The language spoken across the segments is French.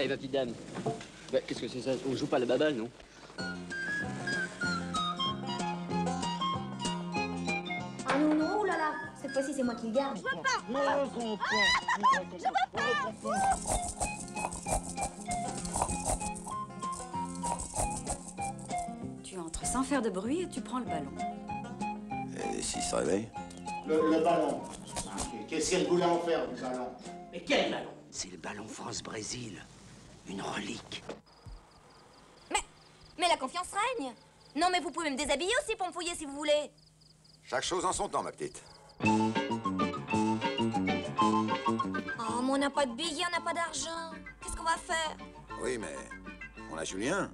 Allez, ma petite dame. Bah, qu'est-ce que c'est ça? On joue pas la baballe, non? Ah non, non, oh là là Cette fois-ci, c'est moi qui le garde. Tu entres sans faire de bruit et tu prends le ballon. Et s'il se réveille? Le, le ballon. Qu'est-ce qu'elle voulait en faire, du ballon? Mais quel ballon? C'est le ballon France-Brésil. Une relique. Mais, mais la confiance règne Non, mais vous pouvez me déshabiller aussi pour me fouiller si vous voulez. Chaque chose en son temps, ma petite. Oh, mais on n'a pas de billets, on n'a pas d'argent. Qu'est-ce qu'on va faire? Oui, mais on a Julien.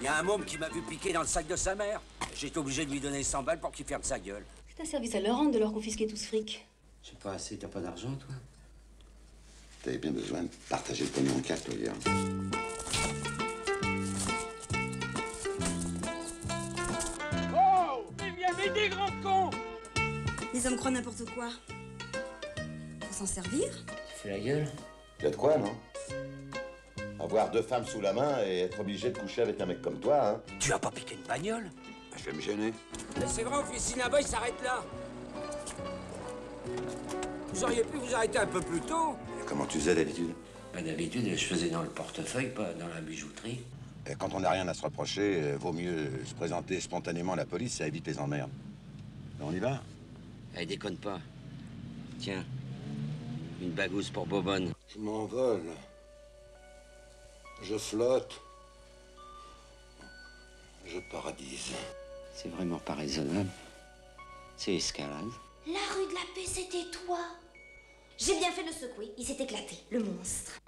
Il y a un môme qui m'a vu piquer dans le sac de sa mère. J'ai été obligé de lui donner 100 balles pour qu'il ferme sa gueule. C'est un service à leur rendre de leur confisquer tout ce fric. J'ai pas assez, t'as pas d'argent, toi? T'avais bien besoin de partager le pognon en quatre, toi, hier. Oh Il vient m'aider, grand con Les hommes croient n'importe quoi. Faut s'en servir Tu fais la gueule Y a de quoi, non? Avoir deux femmes sous la main et être obligé de coucher avec un mec comme toi, hein Tu as pas piqué une bagnole? Je vais me gêner. Mais c'est grand, officier là-bas, il s'arrête là. Vous auriez pu vous arrêter un peu plus tôt. Et comment tu faisais d'habitude? Bah, D'habitude, je faisais dans le portefeuille, pas dans la bijouterie. Et Quand on n'a rien à se reprocher, euh, vaut mieux se présenter spontanément à la police, ça évite les emmerdes. Ben, on y va Allez, déconne pas. Tiens, une bagousse pour Bobonne. Je m'envole. Je flotte. Je paradise. C'est vraiment pas raisonnable. C'est escalade. C'était toi. J'ai bien fait le secouer. Il s'est éclaté, le monstre.